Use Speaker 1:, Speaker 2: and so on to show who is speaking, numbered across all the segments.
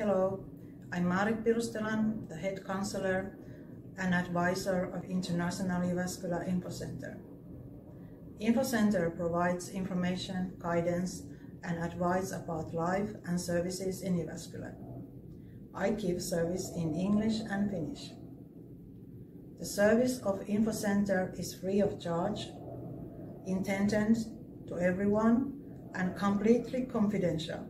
Speaker 1: Hello, I'm Marek Pirustelan, the head counselor and advisor of International Vascular Info Center. Info Center provides information, guidance, and advice about life and services in Jyväskylä. I give service in English and Finnish. The service of Info Center is free of charge, intended to everyone, and completely confidential.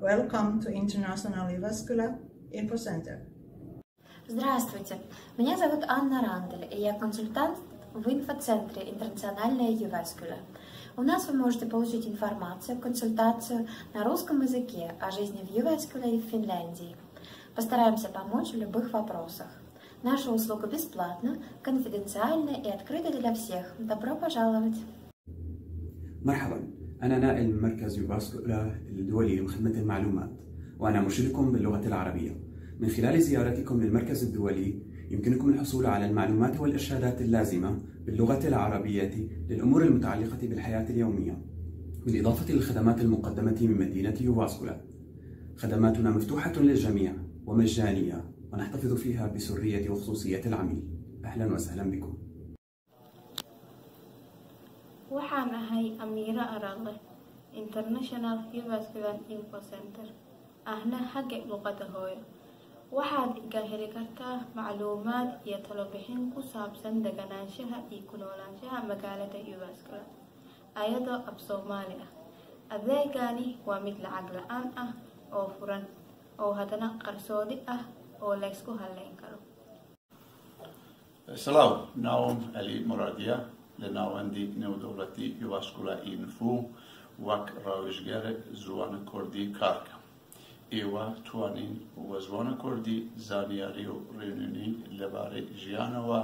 Speaker 1: Welcome to International Vascular Info Center.
Speaker 2: Здравствуйте, меня зовут Анна Рандель, и я консультант в инфоцентре «Интернациональная Еваскуля». У нас вы можете получить информацию, консультацию на русском языке о жизни в Еваскуле и в Финляндии. Постараемся помочь в любых вопросах. Наша услуга бесплатна, конфиденциальна и открыта для всех. Добро пожаловать!
Speaker 3: Мархабан! أنا نائل من مركز يوفاسكولا الدولي لخدمة المعلومات وأنا مرشدكم باللغة العربية. من خلال زيارتكم للمركز الدولي يمكنكم الحصول على المعلومات والإرشادات اللازمة باللغة العربية للأمور المتعلقة بالحياة اليومية. بالإضافة للخدمات المقدمة من مدينة يوفاسكولا خدماتنا مفتوحة للجميع ومجانية ونحتفظ فيها بسرية وخصوصية العميل. أهلا وسهلا بكم.
Speaker 4: Waxaan ahay amiiro Araqle, International Vascular Info Center, ahna xagga luqadda hooyo. Waxaad iga heli kartaa macluumaad iyo talobixin ku saabsan deganaanshaha iyo ku noolaanshaha magaalada Vascular, ayadoo af Soomaali ah. Adeegani waa mid lacag la'aan ah oo furan, oo haddana qarsoodi ah oo laysku halleyn karo.
Speaker 5: Salaam, Naum Ali Muradia. لە ناوەندی نێودەوڵەتی هیواسکولا ئینفو وەک ڕاوژگەر زوانە کوردی کارکە. ئێوە توانین وە زوانە کوردی زانیاری و ڕێنونی لەبارەی ژیانەوە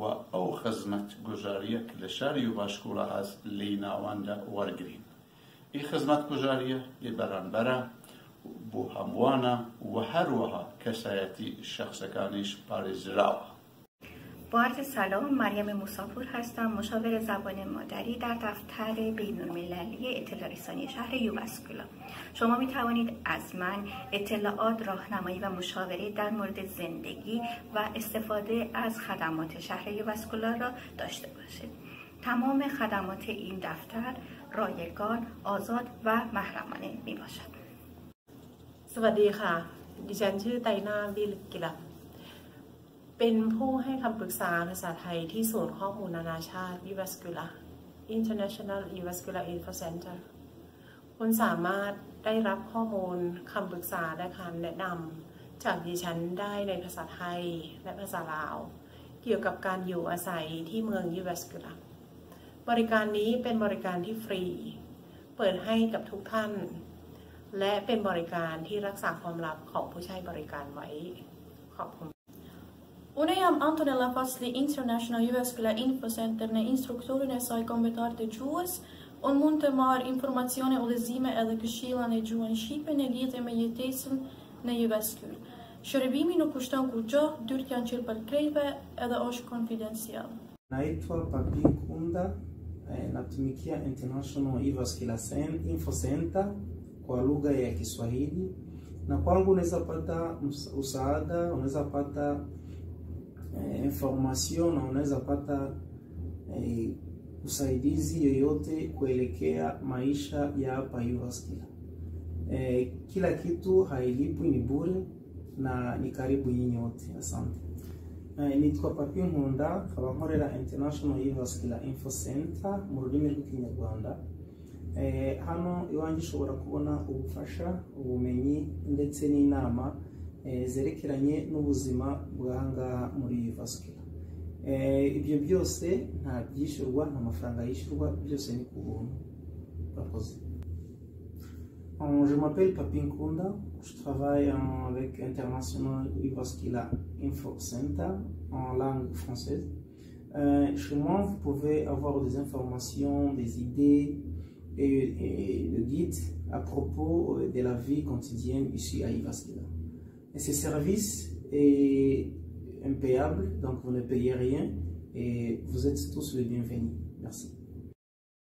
Speaker 5: و ئەو خزمەت گوژاریەک لە شاری و باشکوڵە هەست لی ناواندا وەرگین. ئی خزمەت گوژاریە ێ بەرانبەرە بۆ هەمووانە و هەروەها کەسایەتی شخصەکانیش پارێزراوە.
Speaker 6: با عرض سلام مریم مسافور هستم مشاور زبان مادری در دفتر بین المللی اطلاع رسانی شهر یوواسکولا شما می توانید از من اطلاعات راهنمایی و مشاوره در مورد زندگی و استفاده از خدمات شهر یوواسکولا را داشته باشید تمام خدمات این دفتر رایگان آزاد و محرمانه می باشد
Speaker 7: สวัสดีค่ะ ดิฉันชื่อไตนาบิลกิลับ เป็นผู้ให้คำปรึกษาภาษาไทยที่ศูนย์ข้อมูลนานาชาติ Evascula International Evascula Info Center คุณสามารถได้รับข้อมูลคำปรึกษาและคำแนะนำจากดิฉันได้ในภาษาไทยและภาษาลาว เกี่ยวกับการอยู่อาศัยที่เมือง Evascula บริการนี้เป็นบริการที่ฟรี เปิดให้กับทุกท่าน และเป็นบริการที่รักษาความลับของผู้ใช้บริการไว้ ขอบคุณ
Speaker 4: Unë jam Antonella Fasli, International Jyväskylä Info Center në instruktorin e saj kombëtar të gjuhës. Unë mund të marr informacione udhëzime edhe këshilla në gjuhën shqipe në lidhje me jetesën në Jyväskylë. Shërbimi nuk kushton kurrë, dyrt janë qenë për krejve edhe është konfidencial.
Speaker 8: Naitwa Papi Kunda, natumikia International Evascular Cen- Info Center kwa lugha ya Kiswahili, na kwangu unaweza pata usaada, unaweza pata eh, information na unaweza pata eh, usaidizi yoyote kuelekea maisha ya hapa Evascular. Eh, kila kitu hailipwi, ni bure na ni karibu nyinyi wote. Asante. Eh, nitwa papi nkunda nkaba nkorera international evascular info center mu rurimi rw'ikinyarwanda eh, hano iwanjye ushobora kubona ubufasha ubumenyi ndetse n'inama zerekeranye n'ubuzima bw'ahangaha muri evascular eh, ibyo byose nta byishyurwa nta mafaranga yishyurwa byose ni ku buntu urakoze Euh, Je m'appelle Papin Kunda, je travaille avec International Evascular Info Center en langue française. Euh, chez moi, vous pouvez avoir des informations, des idées et, et de guides à propos de la vie quotidienne ici à Evascular. Et ce service est impayable, donc vous ne payez rien et vous êtes tous les bienvenus. Merci.